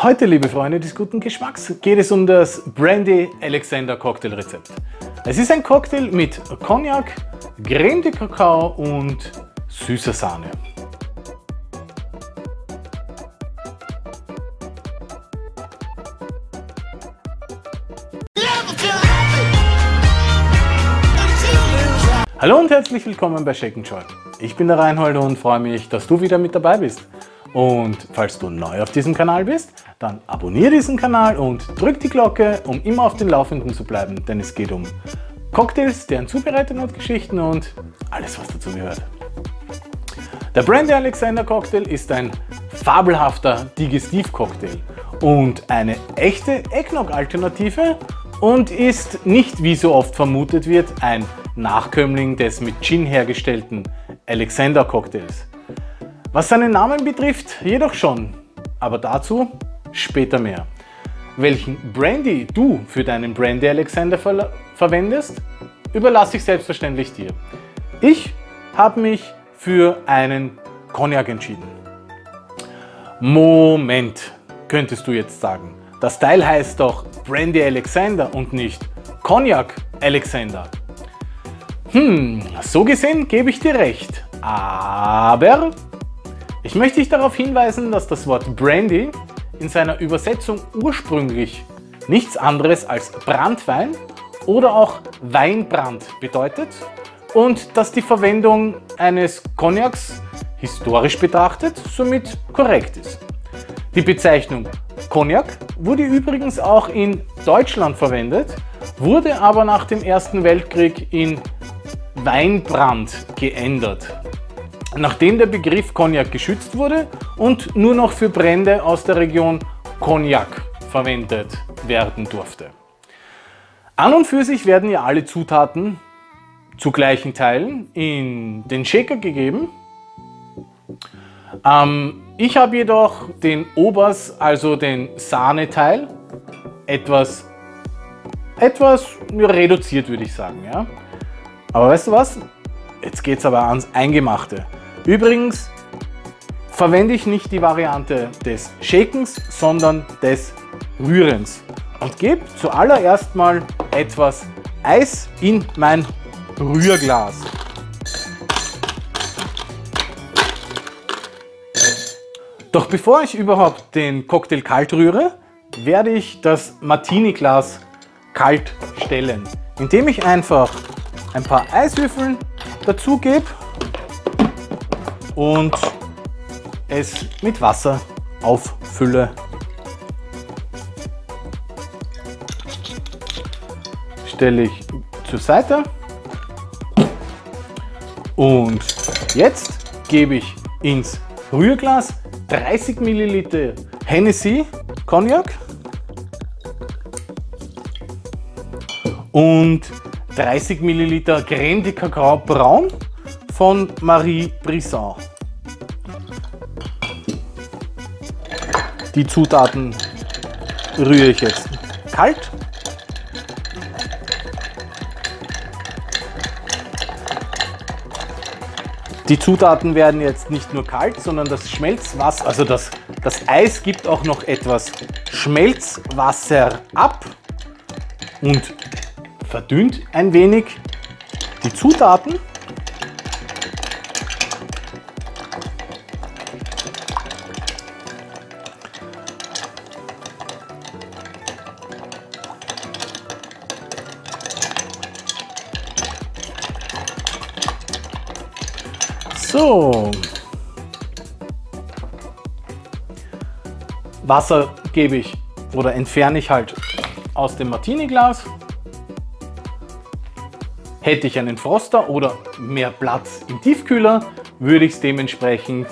Heute, liebe Freunde des guten Geschmacks, geht es um das Brandy Alexander Cocktail Rezept. Es ist ein Cocktail mit Cognac, Creme de Kakao und süßer Sahne. Hallo und herzlich willkommen bei Shake Joy. Ich bin der Reinhold und freue mich, dass du wieder mit dabei bist. Und falls du neu auf diesem Kanal bist, dann abonniere diesen Kanal und drück die Glocke, um immer auf den Laufenden zu bleiben, denn es geht um Cocktails, deren Zubereitung und Geschichten und alles, was dazu gehört. Der Brandy Alexander Cocktail ist ein fabelhafter Digestivcocktail und eine echte Eggnog-Alternative und ist nicht, wie so oft vermutet wird, ein Nachkömmling des mit Gin hergestellten Alexander Cocktails. Was seinen Namen betrifft, jedoch schon, aber dazu später mehr. Welchen Brandy du für deinen Brandy Alexander ver verwendest, überlasse ich selbstverständlich dir. Ich habe mich für einen Cognac entschieden. Moment, könntest du jetzt sagen. Das Teil heißt doch Brandy Alexander und nicht Cognac Alexander. Hm, so gesehen gebe ich dir recht. Aber ich möchte dich darauf hinweisen, dass das Wort Brandy in seiner Übersetzung ursprünglich nichts anderes als Brandwein oder auch Weinbrand bedeutet und dass die Verwendung eines Cognacs historisch betrachtet somit korrekt ist. Die Bezeichnung Cognac wurde übrigens auch in Deutschland verwendet, wurde aber nach dem Ersten Weltkrieg in Weinbrand geändert. Nachdem der Begriff Cognac geschützt wurde und nur noch für Brände aus der Region Cognac verwendet werden durfte. An und für sich werden ja alle Zutaten zu gleichen Teilen in den Shaker gegeben. Ähm, ich habe jedoch den Obers, also den Sahneteil, etwas, etwas reduziert, würde ich sagen. Ja? Aber weißt du was? Jetzt geht es aber ans Eingemachte. Übrigens verwende ich nicht die Variante des Shakens, sondern des Rührens. Und gebe zuallererst mal etwas Eis in mein Rührglas. Doch bevor ich überhaupt den Cocktail kalt rühre, werde ich das Martini-Glas kalt stellen, indem ich einfach ein paar Eiswürfeln dazu gebe und es mit Wasser auffülle. Stelle ich zur Seite und jetzt gebe ich ins Rührglas 30 Milliliter Hennessy Cognac und 30 Milliliter Creme de Cacao Braun von Marie Brisson. Die Zutaten rühre ich jetzt kalt. Die Zutaten werden jetzt nicht nur kalt, sondern das Schmelzwasser, also das, das Eis gibt auch noch etwas Schmelzwasser ab und verdünnt ein wenig die Zutaten. So. Wasser gebe ich oder entferne ich halt aus dem Martini-Glas. Hätte ich einen Froster oder mehr Platz im Tiefkühler, würde ich es dementsprechend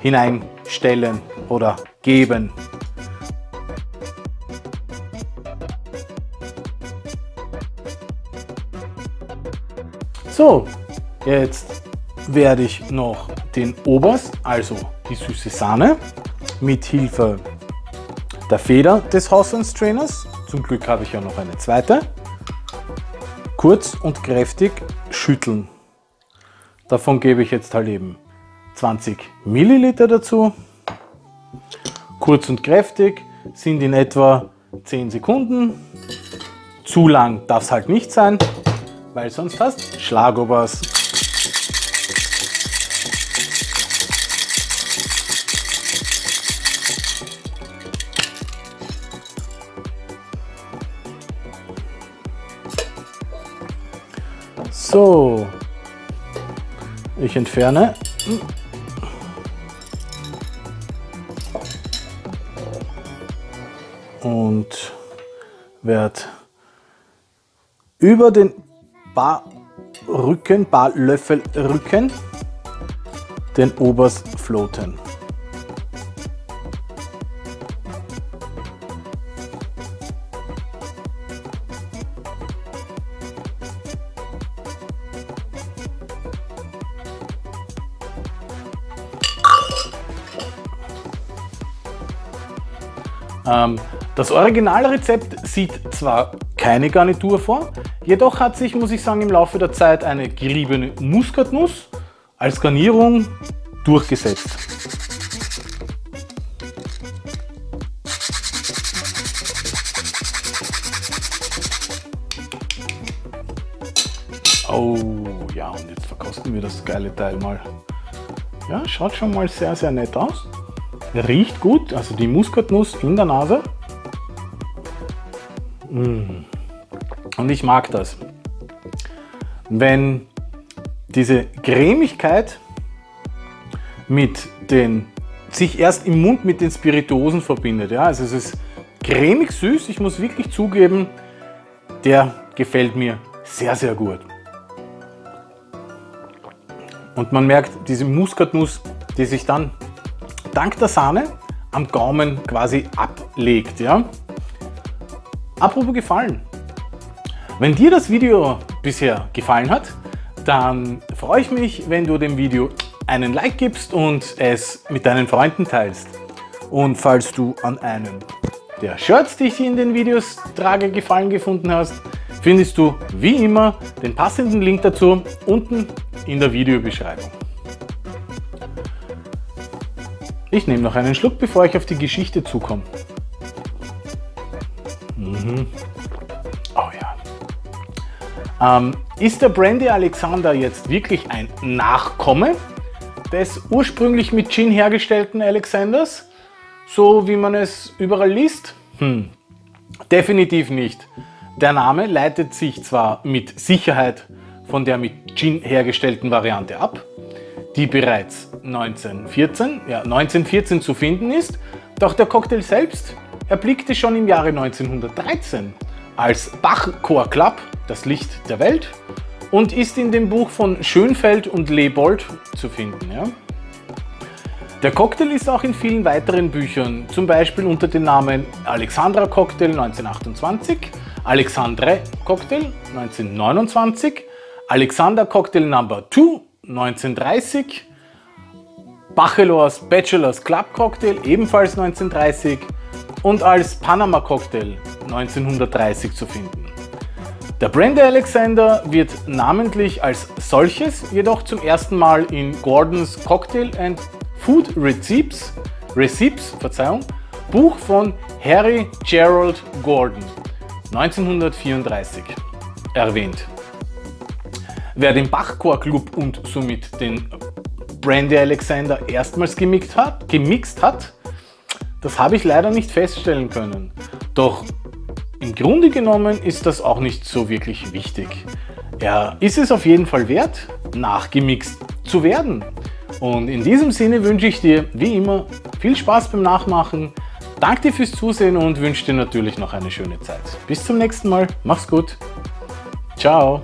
hineinstellen oder geben. So, jetzt werde ich noch den Oberst, also die süße Sahne, mit Hilfe der Feder des House Trainers, zum Glück habe ich ja noch eine zweite, kurz und kräftig schütteln. Davon gebe ich jetzt halt eben 20 Milliliter dazu. Kurz und kräftig, sind in etwa 10 Sekunden. Zu lang darf es halt nicht sein, weil sonst hast Schlagobers. So, ich entferne. Und werde über den Barrücken, Barlöffelrücken den Oberst floaten. Das Originalrezept sieht zwar keine Garnitur vor, jedoch hat sich, muss ich sagen, im Laufe der Zeit eine geriebene Muskatnuss als Garnierung durchgesetzt. Oh ja, und jetzt verkosten wir das geile Teil mal. Ja, schaut schon mal sehr, sehr nett aus. Riecht gut, also die Muskatnuss in der Nase. Mm. Und ich mag das. Wenn diese Cremigkeit mit den, sich erst im Mund mit den Spirituosen verbindet. Ja? Also es ist cremig süß, ich muss wirklich zugeben, der gefällt mir sehr, sehr gut. Und man merkt diese Muskatnuss, die sich dann dank der Sahne am Gaumen quasi ablegt. Ja? Apropos gefallen. Wenn dir das Video bisher gefallen hat, dann freue ich mich, wenn du dem Video einen Like gibst und es mit deinen Freunden teilst. Und falls du an einem der Shirts, die ich in den Videos trage, gefallen gefunden hast, findest du wie immer den passenden Link dazu unten in der Videobeschreibung. Ich nehme noch einen Schluck, bevor ich auf die Geschichte zukomme. Mhm. Oh ja. Ähm, ist der Brandy Alexander jetzt wirklich ein Nachkomme des ursprünglich mit Gin hergestellten Alexanders? So wie man es überall liest? Hm. Definitiv nicht. Der Name leitet sich zwar mit Sicherheit von der mit Gin hergestellten Variante ab, die bereits 1914, ja, 1914 zu finden ist, doch der Cocktail selbst erblickte schon im Jahre 1913 als Bach-Chor Club, das Licht der Welt, und ist in dem Buch von Schönfeld und Lebold zu finden. Ja. Der Cocktail ist auch in vielen weiteren Büchern, zum Beispiel unter dem Namen Alexandra Cocktail 1928, Alexandre Cocktail 1929, Alexander Cocktail Number 2 1930, Bachelors Bachelors Club Cocktail ebenfalls 1930 und als Panama Cocktail 1930 zu finden. Der Brandy Alexander wird namentlich als solches jedoch zum ersten Mal in Gordons Cocktail and Food Receipts, Receipts Verzeihung, Buch von Harry Gerald Gordon 1934 erwähnt. Wer den Bachchor Club und somit den Brandy Alexander erstmals gemixt hat, gemixt hat, das habe ich leider nicht feststellen können. Doch im Grunde genommen ist das auch nicht so wirklich wichtig. Er ist es auf jeden Fall wert, nachgemixt zu werden. Und in diesem Sinne wünsche ich dir wie immer viel Spaß beim Nachmachen. Danke dir fürs Zusehen und wünsche dir natürlich noch eine schöne Zeit. Bis zum nächsten Mal. Mach's gut. Ciao.